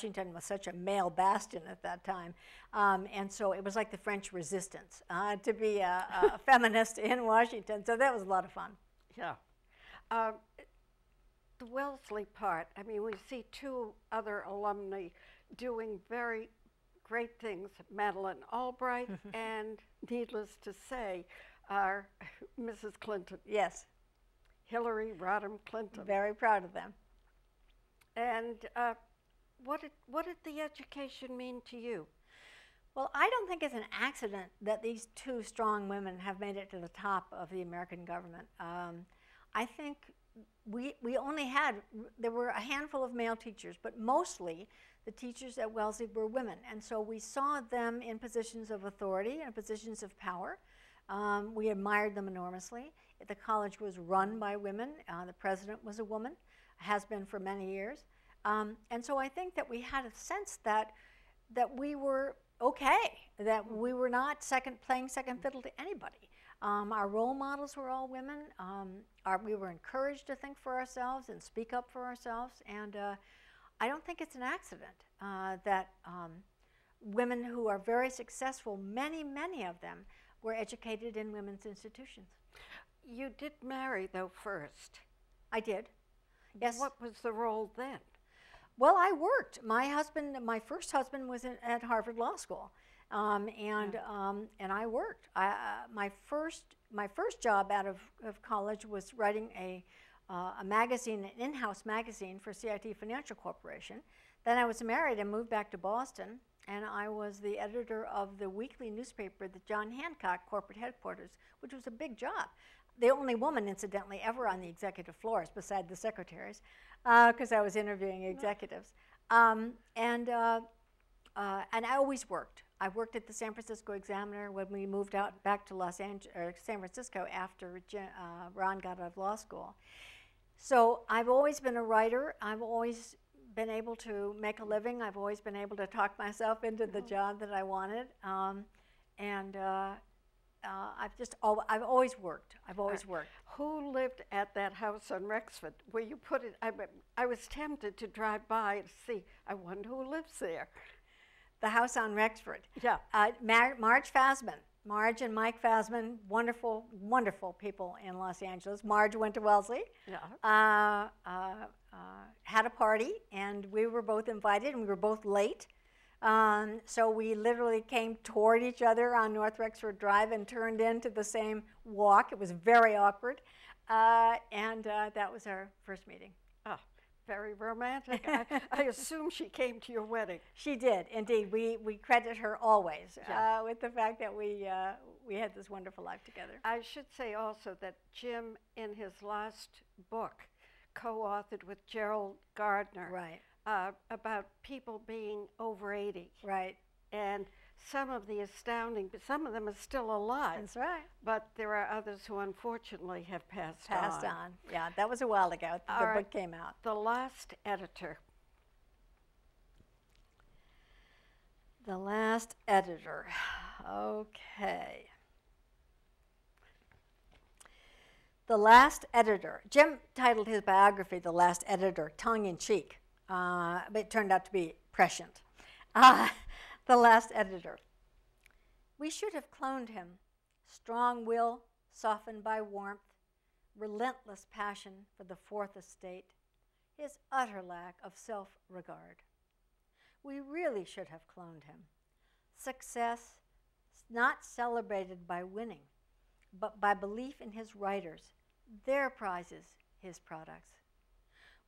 Washington was such a male bastion at that time. Um, and so it was like the French resistance uh, to be a, a feminist in Washington. So that was a lot of fun. Yeah. Um, the Wellesley part, I mean, we see two other alumni doing very great things Madeleine Albright and, needless to say, our Mrs. Clinton, Yes, Hillary Rodham Clinton. very proud of them. And uh, what, did, what did the education mean to you? Well, I don't think it's an accident that these two strong women have made it to the top of the American government. Um, I think we, we only had, there were a handful of male teachers, but mostly the teachers at Wellesley were women. And so we saw them in positions of authority and positions of power. Um, we admired them enormously. The college was run by women. Uh, the president was a woman, has been for many years. Um, and so I think that we had a sense that, that we were okay, that we were not second, playing second fiddle to anybody. Um, our role models were all women. Um, our, we were encouraged to think for ourselves and speak up for ourselves. And uh, I don't think it's an accident uh, that um, women who are very successful, many, many of them, were educated in women's institutions. You did marry, though, first. I did. Yes. What was the role then? Well, I worked. My husband, my first husband, was in, at Harvard Law School, um, and um, and I worked. I, uh, my first my first job out of, of college was writing a uh, a magazine, an in-house magazine for CIT Financial Corporation. Then I was married and moved back to Boston, and I was the editor of the weekly newspaper, the John Hancock corporate headquarters, which was a big job. The only woman, incidentally, ever on the executive floors, beside the secretaries, because uh, I was interviewing executives. Um, and, uh, uh, and I always worked. I worked at the San Francisco Examiner when we moved out back to Los Angeles, or San Francisco after uh, Ron got out of law school. So I've always been a writer. I've always been able to make a living. I've always been able to talk myself into the job that I wanted. Um, and uh, uh, I've just al- I've always worked. I've always worked. Who lived at that house on Rexford where you put it? I, I was tempted to drive by to see. I wonder who lives there. The house on Rexford. Yeah. Uh, Mar- Marge Fasman. Marge and Mike Fasman, wonderful, wonderful people in Los Angeles. Marge went to Wellesley. Yeah. Uh, uh, uh, had a party, and we were both invited, and we were both late. Um, so we literally came toward each other on North Rexford Drive and turned into the same walk. It was very awkward. Uh, and uh, that was our first meeting. Oh, very romantic. I, I, assume she came to your wedding. She did, indeed. We, we credit her always yeah. uh, with the fact that we, uh, we had this wonderful life together. I should say also that Jim, in his last book, co authored with Gerald Gardner. Right uh, about people being over 80. Right. And some of the astounding, but some of them are still alive. That's right. But there are others who unfortunately have passed, passed on. on. Yeah, that was a while ago. The All book came out. The last editor. The last editor. Okay. The Last Editor. Jim titled his biography The Last Editor, tongue in cheek uh, but it turned out to be prescient. Uh, the last editor. We should have cloned him. Strong will, softened by warmth, relentless passion for the fourth estate, his utter lack of self regard. We really should have cloned him. Success not celebrated by winning, but by belief in his writers, their prizes, his products.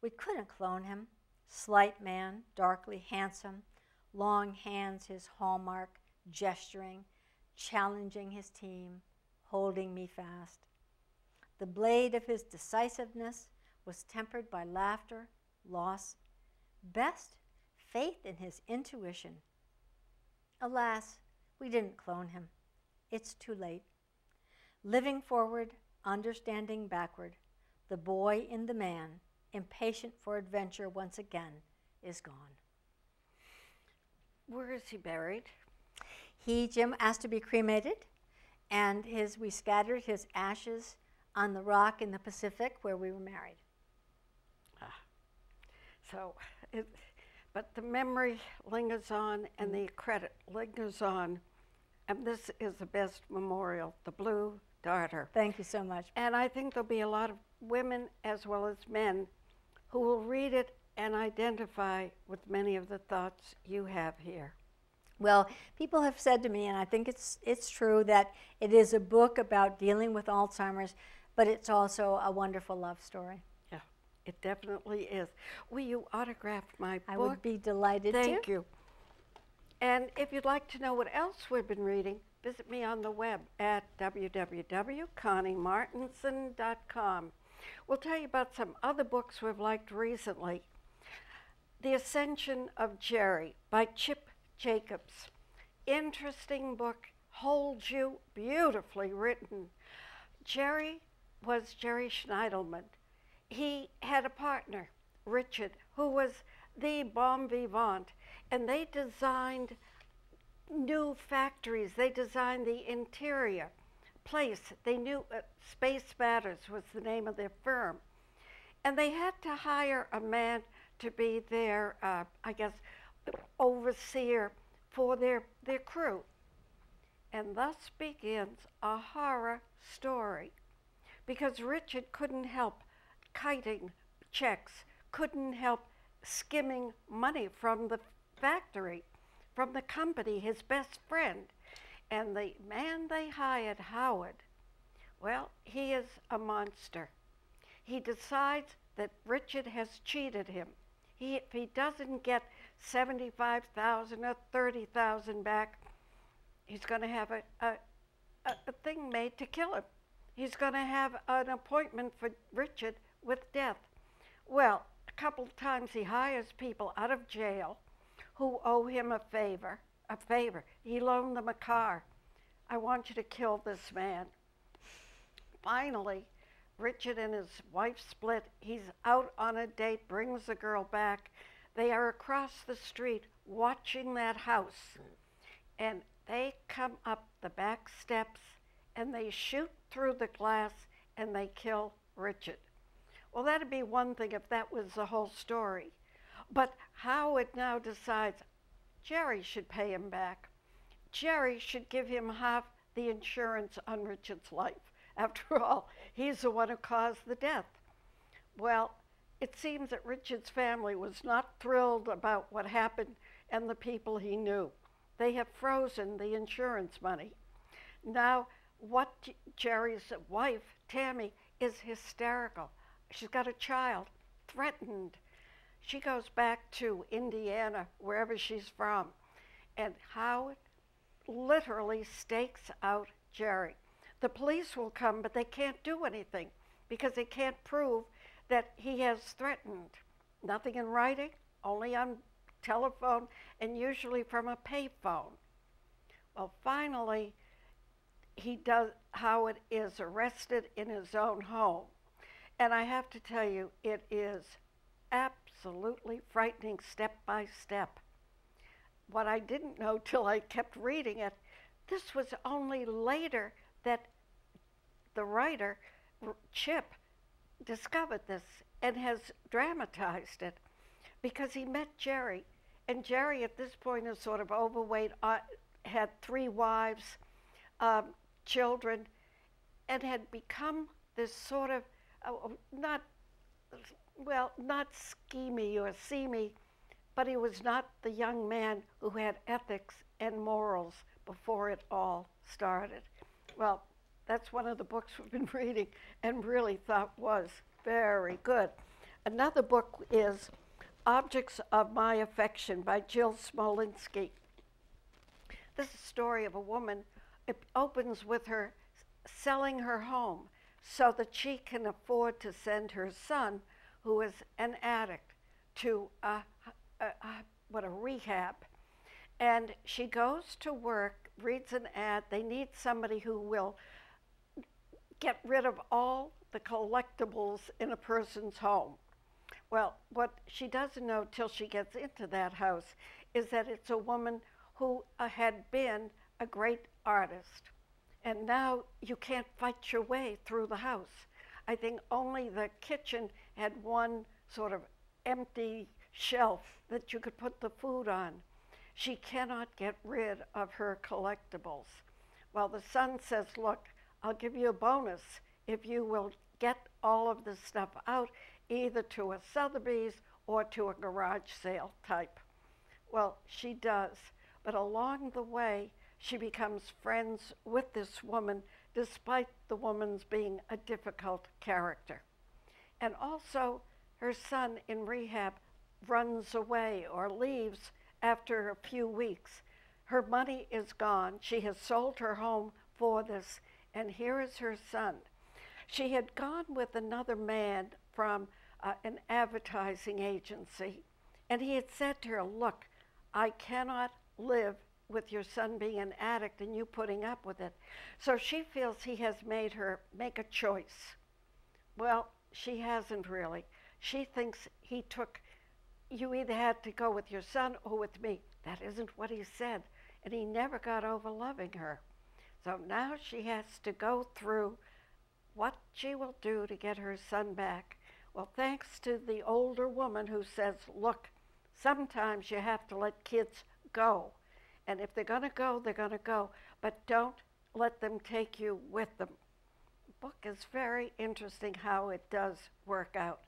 We couldn't clone him Slight man, darkly handsome, long hands his hallmark, gesturing, challenging his team, holding me fast. The blade of his decisiveness was tempered by laughter, loss, best, faith in his intuition. Alas, we didn't clone him. It's too late. Living forward, understanding backward, the boy in the man impatient for adventure once again, is gone. Where is he buried? He, Jim, asked to be cremated, and his, we scattered his ashes on the rock in the Pacific where we were married. Ah. So, it, but the memory lingers on and the credit lingers on. And this is the best memorial, The Blue Darter. Thank you so much. And I think there'll be a lot of women as well as men who will read it and identify with many of the thoughts you have here. Well, people have said to me, and I think it's it's true that it is a book about dealing with Alzheimer's, but it's also a wonderful love story. Yeah, it definitely is. Will you autograph my book? I would be delighted Thank to. you. And if you'd like to know what else we've been reading, visit me on the web at www.conniemartinson.com. We'll tell you about some other books we've liked recently. The Ascension of Jerry by Chip Jacobs. Interesting book, holds you, beautifully written. Jerry was Jerry Schneiderman. He had a partner, Richard, who was the bon vivant, and they designed new factories. They designed the interior place. They knew uh, Space Matters was the name of their firm. And they had to hire a man to be their, uh, I guess, overseer for their, their crew. And thus begins a horror story because Richard couldn't help kiting checks, couldn't help skimming money from the factory, from the company, his best friend. And the man they hired, Howard, well, he is a monster. He decides that Richard has cheated him. He, if he doesn't get 75,000 or 30,000 back, he's going to have a, a, a, thing made to kill him. He's going to have an appointment for Richard with death. Well, a couple of times he hires people out of jail who owe him a favor. A favor. He loaned them a car. I want you to kill this man. Finally, Richard and his wife split. He's out on a date, brings the girl back. They are across the street watching that house. And they come up the back steps and they shoot through the glass and they kill Richard. Well, that'd be one thing if that was the whole story. But Howard now decides Jerry should pay him back. Jerry should give him half the insurance on Richard's life. After all, he's the one who caused the death. Well, it seems that Richard's family was not thrilled about what happened and the people he knew. They have frozen the insurance money. Now, what Jerry's wife, Tammy, is hysterical. She's got a child, threatened. She goes back to Indiana, wherever she's from, and Howard literally stakes out Jerry. The police will come, but they can't do anything because they can't prove that he has threatened. Nothing in writing, only on telephone, and usually from a payphone. Well, finally, he does. Howard is arrested in his own home, and I have to tell you, it is absolutely frightening step by step. What I didn't know till I kept reading it, this was only later that the writer, Chip, discovered this and has dramatized it because he met Jerry. And Jerry, at this point, is sort of overweight, uh, had three wives, um, children, and had become this sort of uh, not, well, not schemy or seamy, but he was not the young man who had ethics and morals before it all started. Well, that's one of the books we've been reading and really thought was very good. Another book is Objects of My Affection by Jill Smolinski. This is a story of a woman. It opens with her selling her home so that she can afford to send her son, who is an addict, to a, a, a, what a rehab. And she goes to work, reads an ad. They need somebody who will get rid of all the collectibles in a person's home. Well, what she doesn't know till she gets into that house is that it's a woman who uh, had been a great artist. And now you can't fight your way through the house. I think only the kitchen had one sort of empty shelf that you could put the food on. She cannot get rid of her collectibles. Well, the son says, Look, I'll give you a bonus if you will get all of this stuff out either to a Sotheby's or to a garage sale type. Well, she does. But along the way, she becomes friends with this woman despite the woman's being a difficult character. And also, her son in rehab runs away or leaves after a few weeks. Her money is gone. She has sold her home for this, and here is her son. She had gone with another man from uh, an advertising agency, and he had said to her, Look, I cannot live with your son being an addict and you putting up with it. So she feels he has made her make a choice. Well, she hasn't really. She thinks he took, you either had to go with your son or with me. That isn't what he said. And he never got over loving her. So now she has to go through what she will do to get her son back. Well, thanks to the older woman who says, look, sometimes you have to let kids go. And if they're going to go, they're going to go. But don't let them take you with them. Book is very interesting how it does work out.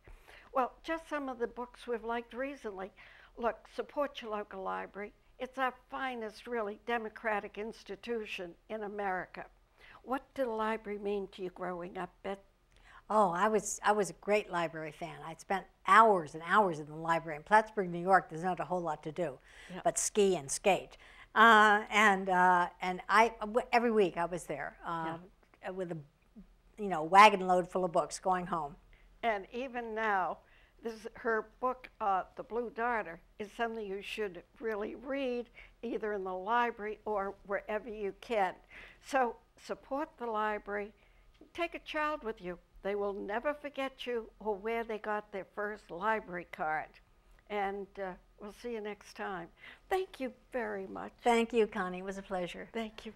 Well, just some of the books we've liked recently. Look, support your local library. It's our finest, really, democratic institution in America. What did the library mean to you growing up, Beth? Oh, I was I was a great library fan. I spent hours and hours in the library in Plattsburgh, New York. There's not a whole lot to do, yeah. but ski and skate. Uh, and uh, and I every week I was there uh, yeah. with a you know wagon load full of books going home. And even now, this her book, uh, The Blue Darter, is something you should really read either in the library or wherever you can. So support the library. Take a child with you. They will never forget you or where they got their first library card. And uh, we'll see you next time. Thank you very much. Thank you, Connie. It was a pleasure. Thank you.